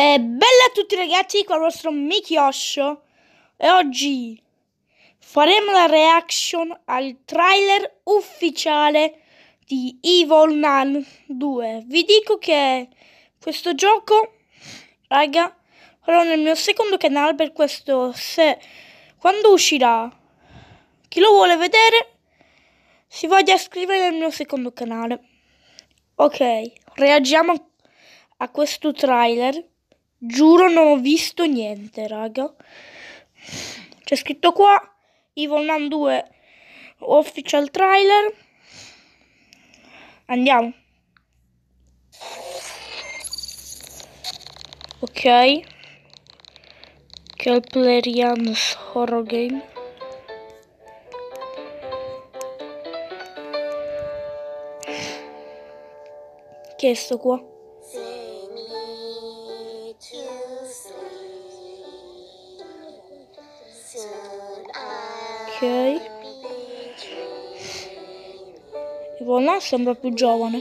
E bella a tutti ragazzi, qua il vostro Miki Osho e oggi faremo la reaction al trailer ufficiale di Evil Nun 2. Vi dico che questo gioco, raga, farò nel mio secondo canale per questo se quando uscirà chi lo vuole vedere si voglia iscrivere nel mio secondo canale. Ok, reagiamo a questo trailer. Giuro non ho visto niente, raga. C'è scritto qua Evil Nun 2 Official Trailer. Andiamo. Ok. Kelplerian's Horror Game. Che è sto qua? Ok. Ivona sembra più giovane.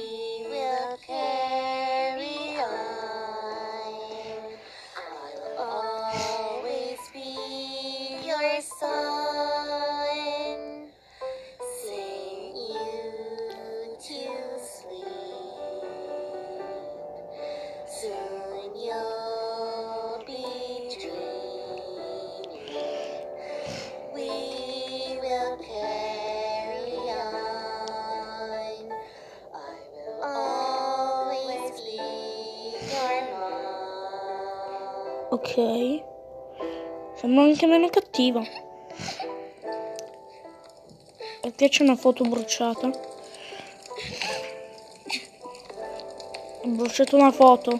Ok. Sembra anche meno cattiva. Perché c'è una foto bruciata? Ho bruciato una foto.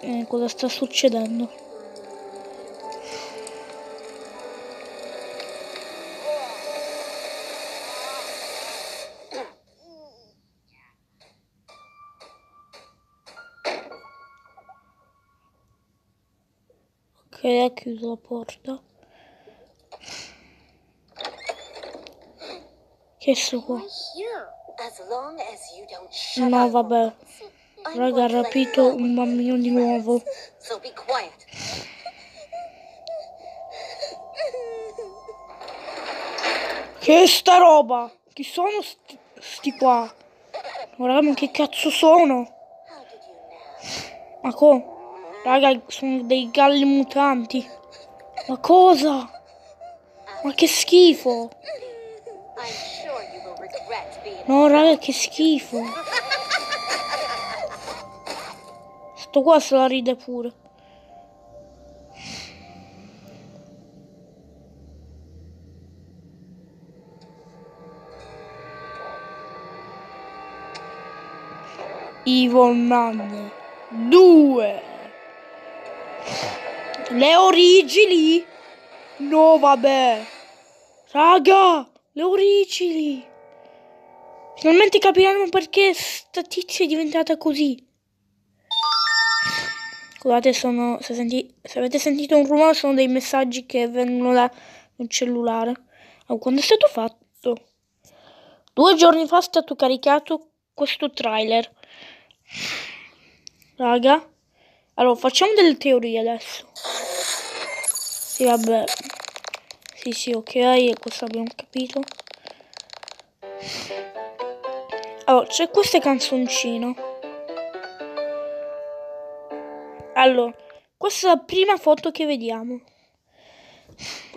Eh, cosa sta succedendo? Ha chiuso la porta. Che qua? No, vabbè. Raga, ha rapito un bambino di nuovo. Che sta roba? Chi sono sti, sti qua? Raga, ma che cazzo sono? Ma come? Raga, sono dei galli mutanti. Ma cosa? Ma che schifo. No, raga, che schifo. Sto qua se la ride pure. Evil Nun 2 le origini? No, vabbè. Raga, le origini. Finalmente capiranno perché sta tizia è diventata così. Scusate, sono, se, senti, se, avete sentito un rumore sono dei messaggi che vengono da un cellulare. Oh, quando è stato fatto? Due giorni fa è stato caricato questo trailer. Raga. Allora, facciamo delle teorie adesso. Sì, vabbè. Sì, sì, ok, questo abbiamo capito. Allora, c'è questa canzoncino. Allora, questa è la prima foto che vediamo.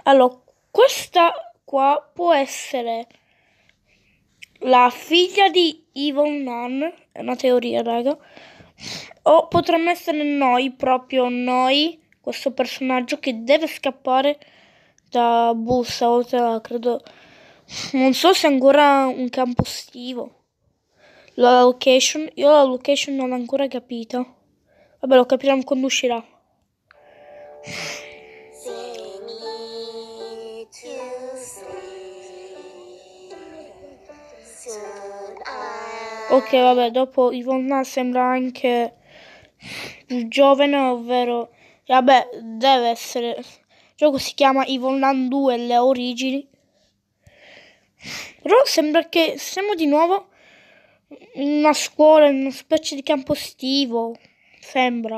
Allora, questa qua può essere la figlia di Evil Nun, è una teoria, raga o potremmo essere noi, proprio noi, questo personaggio che deve scappare da Bussa, oltre a, credo, non so se è ancora un campo estivo. La location, io la location non l'ho ancora capita. Vabbè, lo capiremo quando uscirà. Ok, vabbè, dopo Ivonna sembra anche più giovane, ovvero... Vabbè, deve essere... Il gioco si chiama Evoland 2 Le origini. Però sembra che siamo di nuovo una scuola, in una specie di campo estivo, sembra.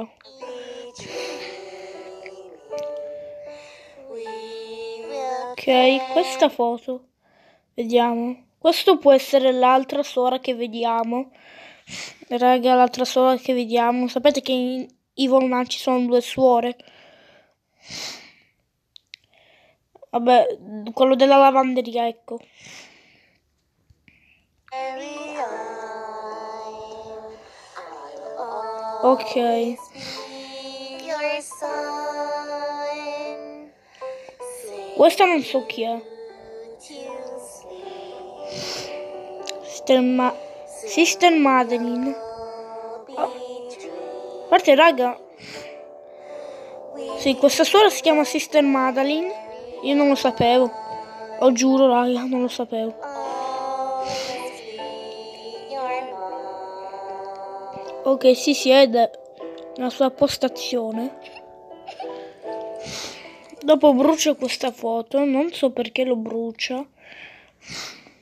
Ok, questa foto. Vediamo. Questo può essere l'altra suora che vediamo. Raga, l'altra suora che vediamo. Sapete che in Ivona ci sono due suore. Vabbè, quello della lavanderia, ecco. Ok. Questa non so chi è. Sister, Ma Sister Madeline. Parte, raga. Sì, questa suora si chiama Sister Madeline. Io non lo sapevo. Lo giuro, raga, non lo sapevo. Ok, si siede nella sua postazione. Dopo brucia questa foto, non so perché lo brucia,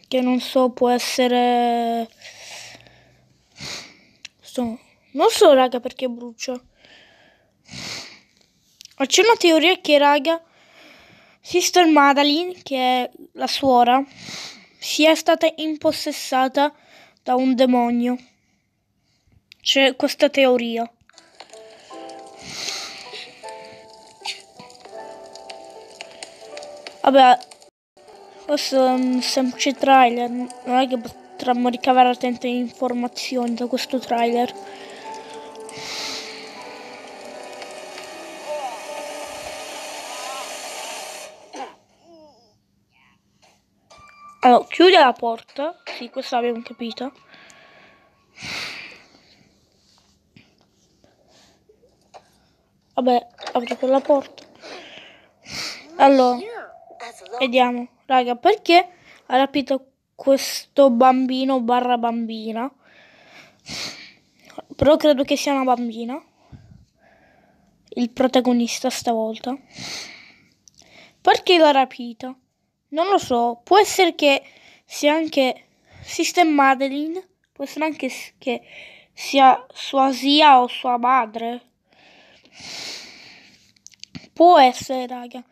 che non so, può essere... So, non so raga perché brucia. C'è una teoria che raga, Sister Madeline, che è la suora, sia stata impossessata da un demonio. C'è questa teoria. Vabbè, questo è un semplice trailer, non è che potremmo ricavare tante informazioni da questo trailer. Allora, chiude la porta, sì, questo l'abbiamo capito. Vabbè, apri quella porta. Allora, vediamo, raga, perché ha rapito questo bambino barra bambina? Però credo che sia una bambina. Il protagonista stavolta. Perché l'ha rapita? Non lo so. Può essere che sia anche System Madeline. Può essere anche che sia sua zia o sua madre. Può essere, raga.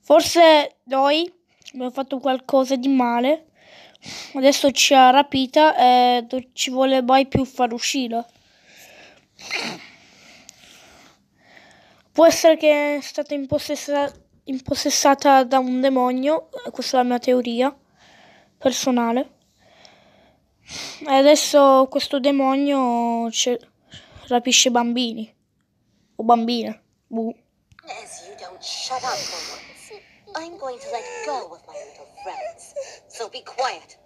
Forse noi abbiamo fatto qualcosa di male. Adesso ci ha rapita e non ci vuole mai più far uscire. Può essere che è stata impossessa impossessata da un demonio, questa è la mia teoria personale. E adesso questo demonio rapisce bambini o bambine. Buh. I'm going to let go of my little friends. So be quiet.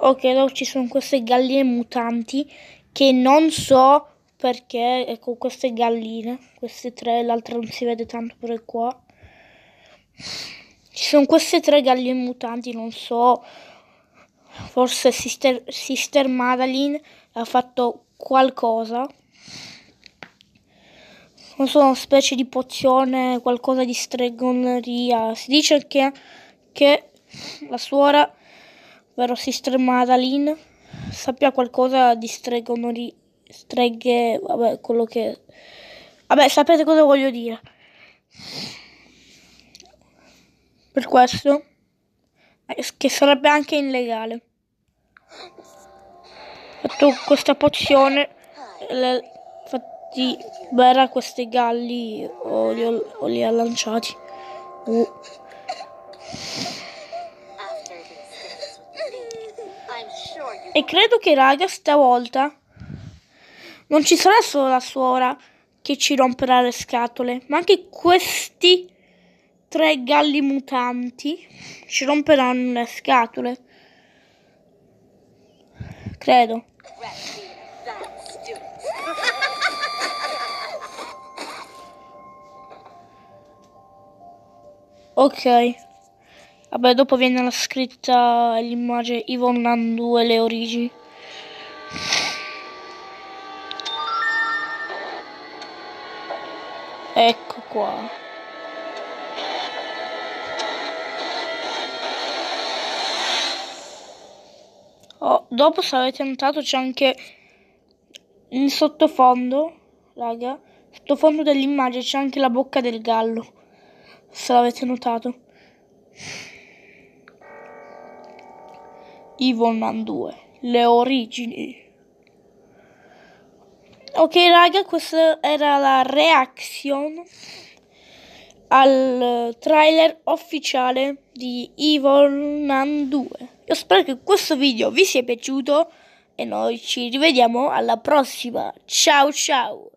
Ok, allora ci sono queste galline mutanti che non so perché, ecco queste galline, queste tre, l'altra non si vede tanto è qua. Ci sono queste tre galline mutanti, non so, forse Sister, Sister Madeline ha fatto qualcosa non so, una specie di pozione, qualcosa di stregoneria. Si dice che, che la suora, ovvero Sister Madeline, sappia qualcosa di stregoneria, streghe, vabbè, quello che... Vabbè, sapete cosa voglio dire. Per questo, che sarebbe anche illegale. Ho fatto questa pozione, le, di bere a questi galli o li, ho, o li ha lanciati. Uh. E credo che raga stavolta non ci sarà solo la suora che ci romperà le scatole, ma anche questi tre galli mutanti ci romperanno le scatole. Credo. Ok. Vabbè, dopo viene la scritta l'immagine Yvonne 2 le origini. acqua. Oh, dopo se avete notato c'è anche in sottofondo, raga, sottofondo dell'immagine c'è anche la bocca del gallo, se l'avete notato. Ivonan 2, le origini. Ok raga, questa era la reaction al trailer ufficiale di Evil Man 2. Io spero che questo video vi sia piaciuto e noi ci rivediamo alla prossima. Ciao ciao!